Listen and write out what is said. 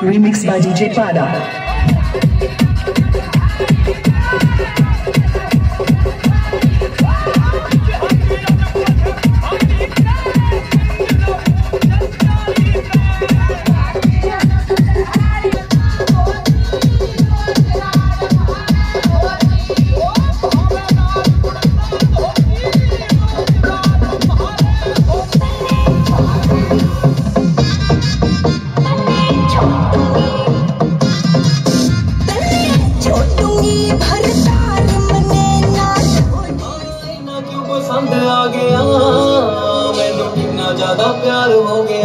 Remixed by DJ Pada. ज़्यादा प्यार हो गया।